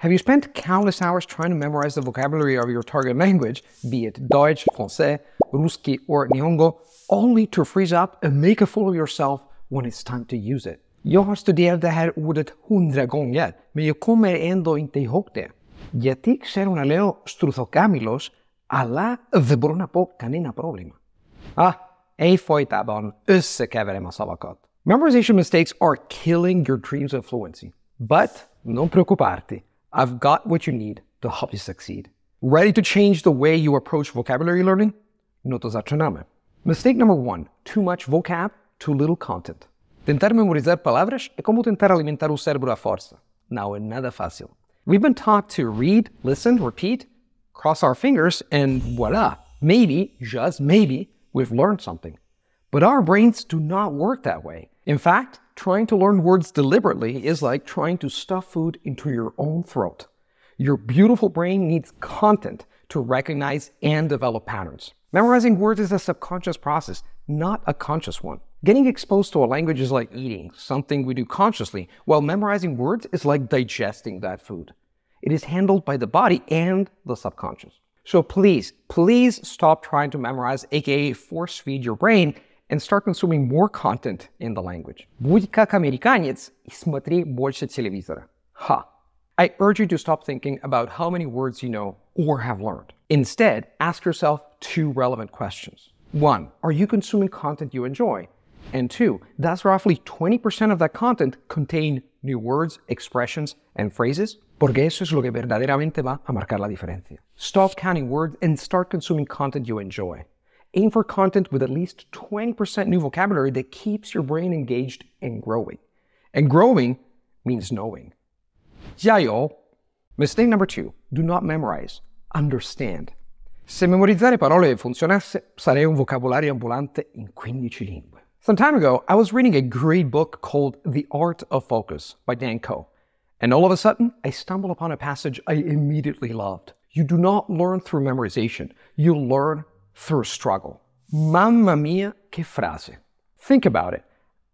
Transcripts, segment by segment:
Have you spent countless hours trying to memorize the vocabulary of your target language, be it Deutsch, Francais, Ruski, or Nihongo, only to freeze up and make a fool of yourself when it's time to use it? Jag har studerat det här ordet hundra gånger, men jag kommer ändå inte ihåg det. Γιατί ξέρω να λέω στρουθοκάμιλος, αλλά δεν μπορώ να πω κανένα πρόβλημα. Ah, egyfolytában összekeverem a szavakat. Memorization mistakes are killing your dreams of fluency. But, non preoccuparti, I've got what you need to help you succeed. Ready to change the way you approach vocabulary learning? No to zaczynamy. Mistake number one, too much vocab, too little content. Tentar memorizar palavras é como tentar alimentar o cérebro à força. Não é nada fácil. We've been taught to read, listen, repeat, cross our fingers, and voila, maybe, just maybe, we've learned something. But our brains do not work that way. In fact, trying to learn words deliberately is like trying to stuff food into your own throat. Your beautiful brain needs content to recognize and develop patterns. Memorizing words is a subconscious process, not a conscious one. Getting exposed to a language is like eating, something we do consciously, while memorizing words is like digesting that food. It is handled by the body and the subconscious. So please, please stop trying to memorize, aka force feed your brain, and start consuming more content in the language. Будь как американец и смотри больше телевизора. Ha! I urge you to stop thinking about how many words you know or have learned. Instead, ask yourself two relevant questions. One, are you consuming content you enjoy? And two, does roughly 20% of that content contain new words, expressions, and phrases? Porque eso es lo que verdaderamente va a marcar la diferencia. Stop counting words and start consuming content you enjoy. Aim for content with at least 20% new vocabulary that keeps your brain engaged and growing. And growing means knowing. 加油! Mistake number two, do not memorize, understand. Se memorizzare parole funzionasse, sarei un vocabolario ambulante in 15 lingue. Some time ago, I was reading a great book called The Art of Focus by Dan Koe. And all of a sudden, I stumbled upon a passage I immediately loved. You do not learn through memorization, you learn through struggle. Mamma mia, che frase. Think about it.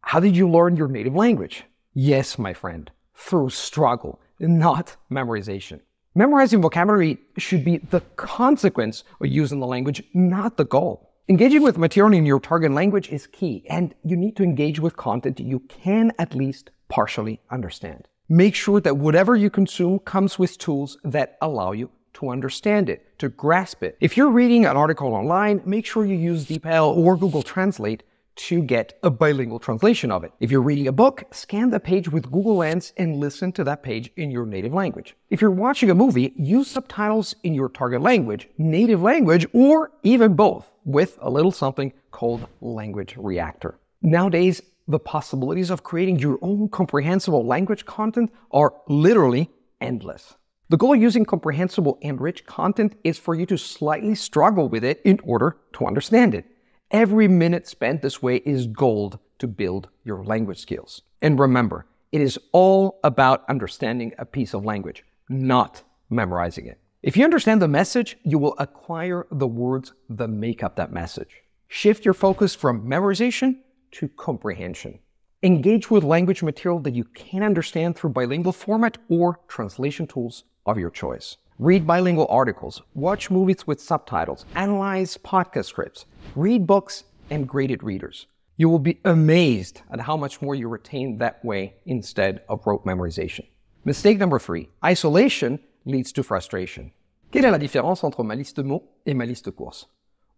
How did you learn your native language? Yes, my friend, through struggle, not memorization. Memorizing vocabulary should be the consequence of using the language, not the goal. Engaging with material in your target language is key, and you need to engage with content you can at least partially understand. Make sure that whatever you consume comes with tools that allow you to understand it, to grasp it. If you're reading an article online, make sure you use DeepL or Google Translate to get a bilingual translation of it. If you're reading a book, scan the page with Google Lens and listen to that page in your native language. If you're watching a movie, use subtitles in your target language, native language, or even both with a little something called Language Reactor. Nowadays, the possibilities of creating your own comprehensible language content are literally endless. The goal of using comprehensible and rich content is for you to slightly struggle with it in order to understand it. Every minute spent this way is gold to build your language skills. And remember, it is all about understanding a piece of language, not memorizing it. If you understand the message, you will acquire the words that make up that message. Shift your focus from memorization to comprehension. Engage with language material that you can understand through bilingual format or translation tools of your choice. Read bilingual articles, watch movies with subtitles, analyze podcast scripts, read books, and graded readers. You will be amazed at how much more you retain that way instead of rote memorization. Mistake number three isolation leads to frustration. Quelle est la différence entre ma liste mots et ma liste de courses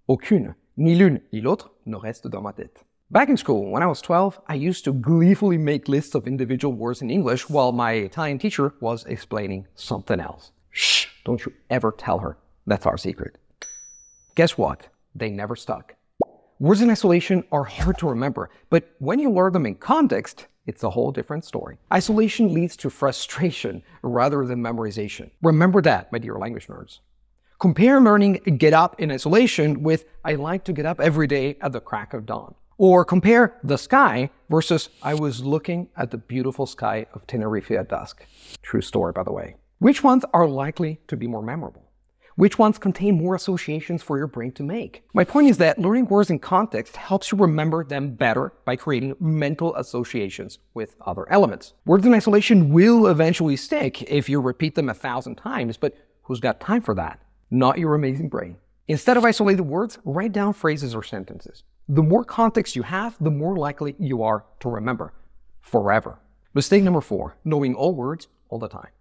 Aucune, ni l'une ni l'autre ne reste dans ma tête. Back in school, when I was 12, I used to gleefully make lists of individual words in English while my Italian teacher was explaining something else. Shh, don't you ever tell her. That's our secret. Guess what? They never stuck. Words in isolation are hard to remember, but when you learn them in context, it's a whole different story. Isolation leads to frustration rather than memorization. Remember that, my dear language nerds. Compare learning get up in isolation with I like to get up every day at the crack of dawn. Or compare the sky versus I was looking at the beautiful sky of Tenerife at dusk. True story, by the way. Which ones are likely to be more memorable? Which ones contain more associations for your brain to make? My point is that learning words in context helps you remember them better by creating mental associations with other elements. Words in isolation will eventually stick if you repeat them a thousand times, but who's got time for that? Not your amazing brain. Instead of isolated words, write down phrases or sentences. The more context you have, the more likely you are to remember. Forever. Mistake number four, knowing all words all the time.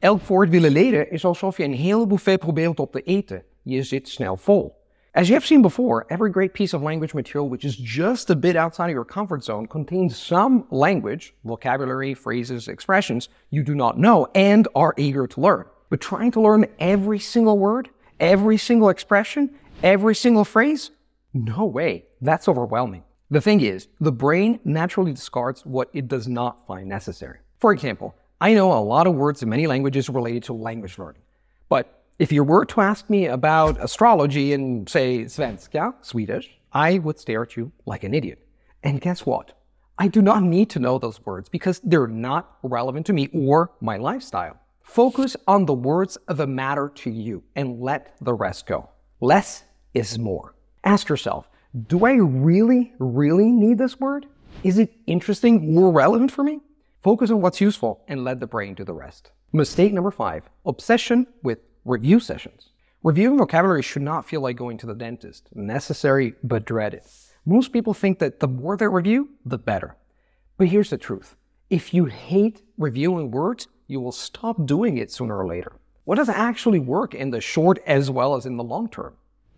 Elk woord willen leren is alsof je een heel buffet probeert op te eten. Je zit snel vol. As you have seen before, every great piece of language material which is just a bit outside of your comfort zone contains some language, vocabulary, phrases, expressions you do not know and are eager to learn. But trying to learn every single word, every single expression, every single phrase? No way. That's overwhelming. The thing is, the brain naturally discards what it does not find necessary. For example, I know a lot of words in many languages related to language learning. But if you were to ask me about astrology in, say, svenska, Swedish, I would stare at you like an idiot. And guess what? I do not need to know those words because they're not relevant to me or my lifestyle. Focus on the words that matter to you and let the rest go. Less is more. Ask yourself, do I really, really need this word? Is it interesting or relevant for me? Focus on what's useful and let the brain do the rest. Mistake number five obsession with review sessions. Reviewing vocabulary should not feel like going to the dentist, necessary but dreaded. Most people think that the more they review, the better. But here's the truth if you hate reviewing words, you will stop doing it sooner or later. What does actually work in the short as well as in the long term?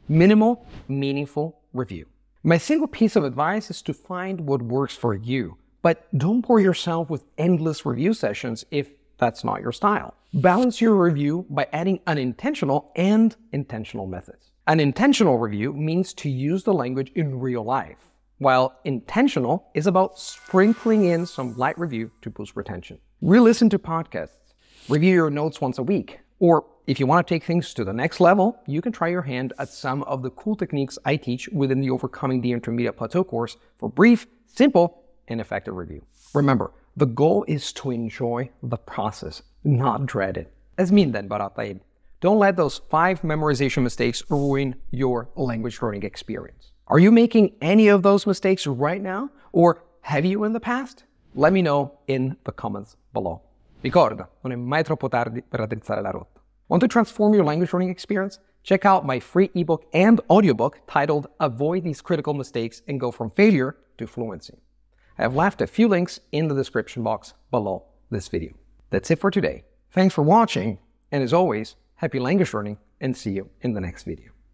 Minimal, meaningful review. My single piece of advice is to find what works for you but don't bore yourself with endless review sessions if that's not your style. Balance your review by adding unintentional and intentional methods. An intentional review means to use the language in real life, while intentional is about sprinkling in some light review to boost retention. Re-listen to podcasts, review your notes once a week, or if you want to take things to the next level, you can try your hand at some of the cool techniques I teach within the Overcoming the Intermediate Plateau course for brief, simple, and effective review. Remember, the goal is to enjoy the process, not dread it. As mean then, Barataib. Don't let those five memorization mistakes ruin your language learning experience. Are you making any of those mistakes right now? Or have you in the past? Let me know in the comments below. Ricorda, non è mai troppo tardi per raddrizzare la rotta. Want to transform your language learning experience? Check out my free ebook and audiobook titled Avoid These Critical Mistakes and Go from Failure to Fluency. I have left a few links in the description box below this video. That's it for today. Thanks for watching, and as always, happy language learning, and see you in the next video.